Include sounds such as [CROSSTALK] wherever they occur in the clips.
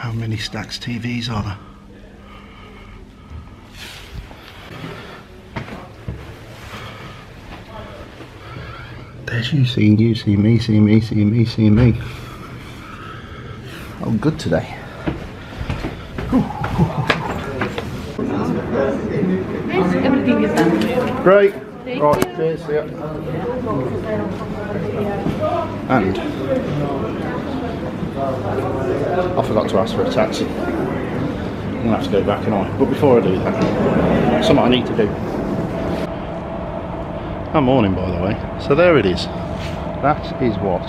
How many stacks TVs are there? There's you seeing you, see me, see me, see me, see me. Oh, good today. Everything is done. Great. Right, cheers, see ya. And I forgot to ask for a taxi. I'm gonna have to go back and I. But before I do that, something I need to do. Oh, morning, by the way. So there it is. That is what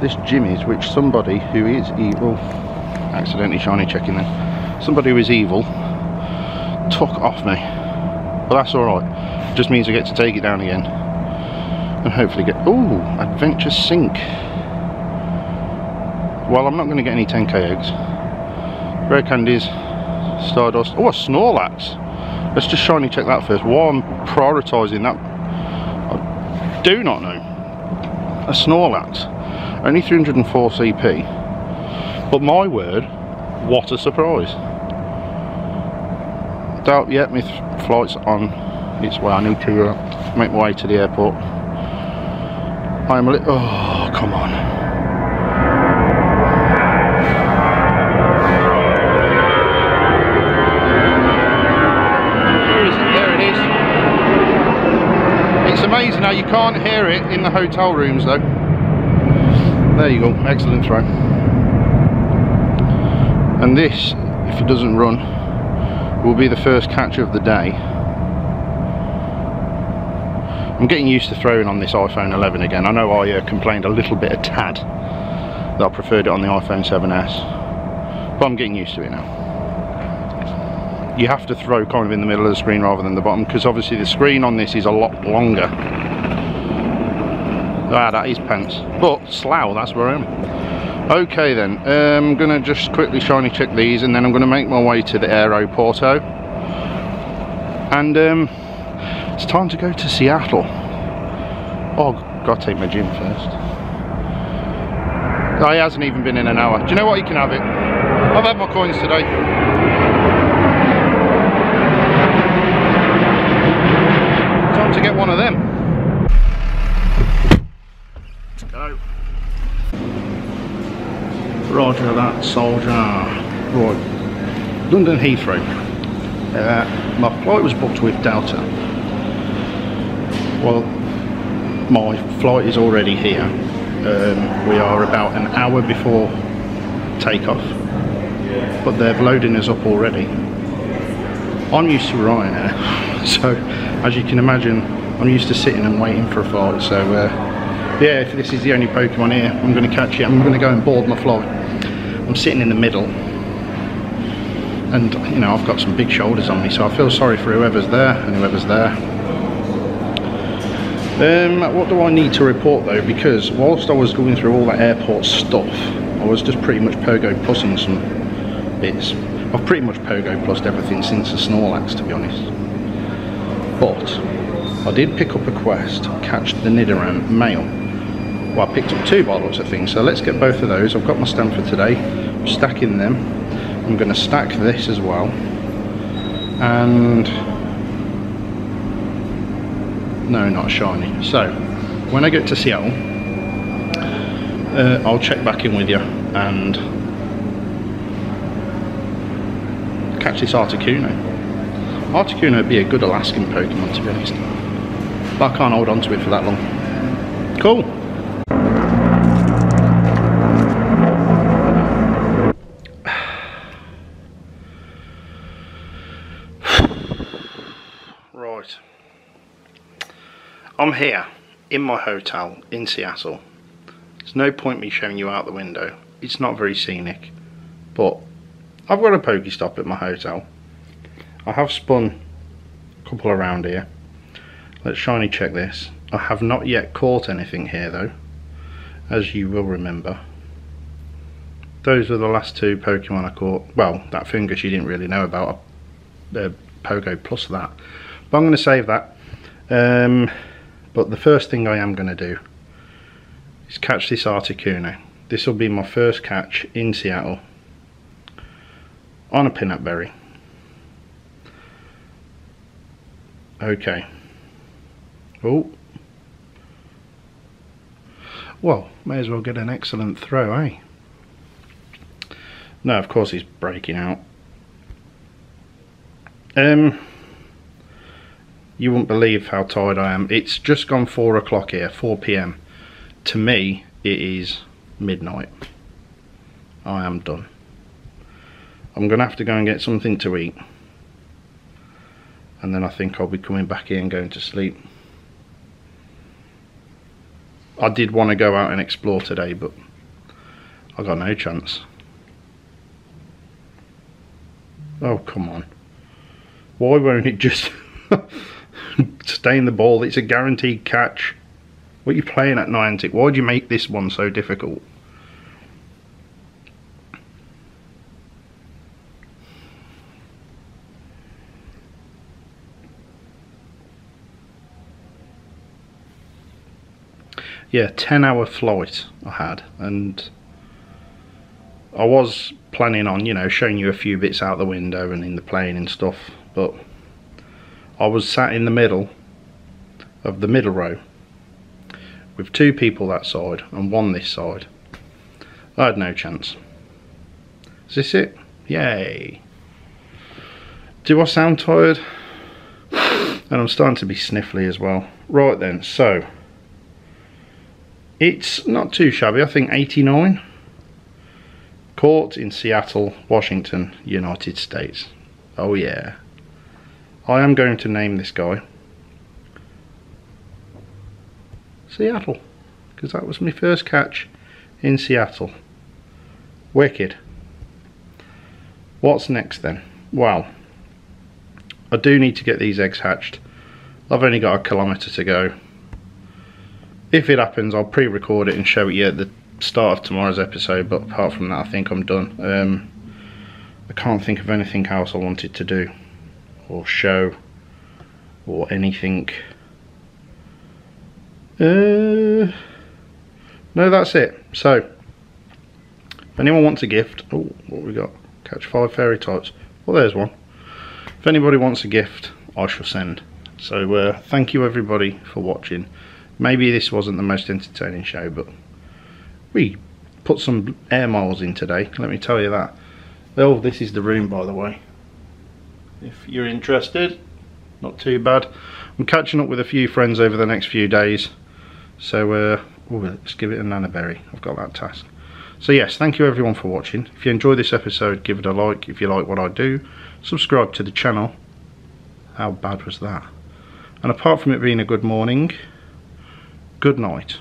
this gym is, which somebody who is evil, accidentally shiny checking them, somebody who is evil took off me. But that's alright. Just means I get to take it down again. And hopefully get... Ooh, Adventure Sync. Well, I'm not going to get any 10k eggs. Rare candies, Stardust. Oh, a Snorlax. Let's just shiny check that first. Why I'm prioritising that, I do not know. A Snorlax. Only 304 CP. But my word, what a surprise. Doubt yet, my flight's on its way. I need to uh, make my way to the airport. I'm a little. Oh, come on. How you can't hear it in the hotel rooms though. There you go, excellent throw. And this, if it doesn't run, will be the first catch of the day. I'm getting used to throwing on this iPhone 11 again. I know I uh, complained a little bit a tad that I preferred it on the iPhone 7s, but I'm getting used to it now. You have to throw kind of in the middle of the screen rather than the bottom because obviously the screen on this is a lot longer. Ah, that is pants. But Slough, that's where I am. Okay then, I'm um, gonna just quickly shiny check these and then I'm gonna make my way to the aeroporto. And um, it's time to go to Seattle. Oh, gotta take my gym first. Oh, he hasn't even been in an hour. Do you know what? You can have it. I've had my coins today. Time to get one of them. Roger that, soldier. Right. London Heathrow. Uh, my flight was booked with Delta. Well, my flight is already here. Um, we are about an hour before takeoff, but they've loading us up already. I'm used to Ryanair, [LAUGHS] so as you can imagine, I'm used to sitting and waiting for a flight. So uh, yeah, if this is the only Pokemon here, I'm going to catch it. I'm going to go and board my flight. I'm sitting in the middle, and you know I've got some big shoulders on me, so I feel sorry for whoever's there and whoever's there. Um, what do I need to report though? Because whilst I was going through all that airport stuff, I was just pretty much pogo plussing some bits. I've pretty much pogo plussed everything since the Snorlax, to be honest. But I did pick up a quest, catch the Nidoran male. Well, I picked up two bottles of things, so let's get both of those. I've got my stand for today. I'm stacking them. I'm going to stack this as well. And no, not shiny. So, when I get to Seattle, uh, I'll check back in with you and catch this Articuno. Articuno would be a good Alaskan Pokemon to be honest. But I can't hold on to it for that long. Cool. Right. I'm here in my hotel in Seattle. There's no point me showing you out the window. It's not very scenic. But I've got a Pokestop at my hotel. I have spun a couple around here. Let's shiny check this. I have not yet caught anything here though, as you will remember. Those were the last two Pokemon I caught. Well, that Foongus you didn't really know about. The Pogo plus that. But I'm going to save that. Um, but the first thing I am going to do is catch this Articuno. This will be my first catch in Seattle on a Pinap Berry. Okay. Oh. Well, may as well get an excellent throw, eh? No, of course he's breaking out. Um, you wouldn't believe how tired I am. It's just gone 4 o'clock here, 4 p.m. To me, it is midnight. I am done. I'm going to have to go and get something to eat. And then I think I'll be coming back here and going to sleep. I did want to go out and explore today, but I got no chance. Oh, come on. Why won't it just [LAUGHS] [LAUGHS] stay in the ball? It's a guaranteed catch. What are you playing at Niantic? Why would you make this one so difficult? yeah 10 hour flight I had and I was planning on you know showing you a few bits out the window and in the plane and stuff but I was sat in the middle of the middle row with two people that side and one this side I had no chance is this it? yay do I sound tired? and I'm starting to be sniffly as well right then so it's not too shabby, I think 89. Caught in Seattle, Washington, United States. Oh yeah. I am going to name this guy Seattle. Because that was my first catch in Seattle. Wicked. What's next then? Well, I do need to get these eggs hatched. I've only got a kilometre to go if it happens I'll pre-record it and show it you at the start of tomorrow's episode but apart from that I think I'm done um, I can't think of anything else I wanted to do or show or anything. Uh, no that's it. So if anyone wants a gift oh what we got? Catch five fairy types. Well there's one. If anybody wants a gift I shall send. So uh, thank you everybody for watching. Maybe this wasn't the most entertaining show, but we put some air miles in today, let me tell you that. Oh, this is the room, by the way. If you're interested, not too bad. I'm catching up with a few friends over the next few days. So, uh, ooh, let's give it a nanaberry. I've got that task. So yes, thank you everyone for watching. If you enjoyed this episode, give it a like. If you like what I do, subscribe to the channel. How bad was that? And apart from it being a good morning, good night.